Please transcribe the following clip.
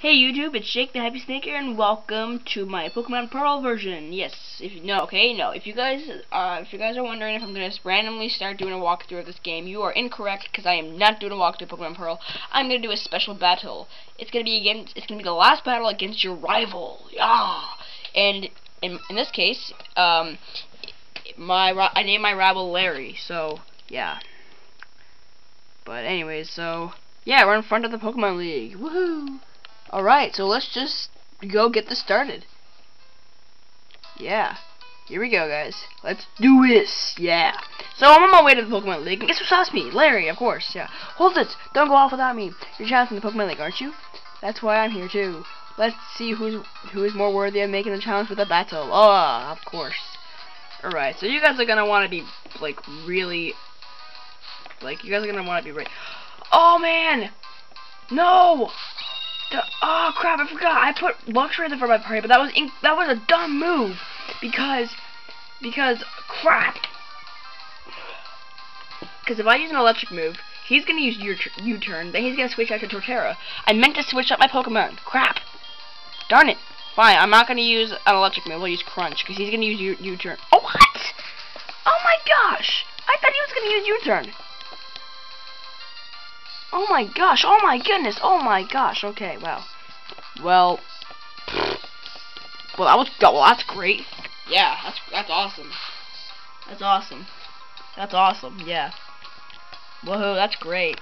Hey YouTube, it's Jake the Happy Snake here, and welcome to my Pokemon Pearl version. Yes, if you no, okay, no. If you guys, uh, if you guys are wondering if I'm gonna randomly start doing a walkthrough of this game, you are incorrect because I am not doing a walkthrough of Pokemon Pearl. I'm gonna do a special battle. It's gonna be against, it's gonna be the last battle against your rival. Yeah, and in in this case, um, my I named my rival Larry. So yeah. But anyways, so yeah, we're in front of the Pokemon League. Woohoo! Alright, so let's just go get this started. Yeah. Here we go, guys. Let's do this. Yeah. So I'm on my way to the Pokemon League. And guess who saw me? Larry, of course. Yeah. Hold it. Don't go off without me. You're challenging the Pokemon League, aren't you? That's why I'm here too. Let's see who's who is more worthy of making the challenge with a battle. Oh, of course. Alright, so you guys are gonna want to be like really like you guys are gonna want to be right. Oh man! No! The, oh crap! I forgot. I put Luxray in the for my party, but that was that was a dumb move because because crap. Because if I use an electric move, he's gonna use U-turn. Then he's gonna switch out to Torterra. I meant to switch up my Pokemon. Crap. Darn it. Fine. I'm not gonna use an electric move. I'll use Crunch because he's gonna use U-turn. Oh what? Oh my gosh! I thought he was gonna use U-turn. Oh my gosh, oh my goodness, oh my gosh, okay, well. Well, well, that was, well, that's great. Yeah, that's, that's awesome. That's awesome. That's awesome, yeah. Whoa, that's great.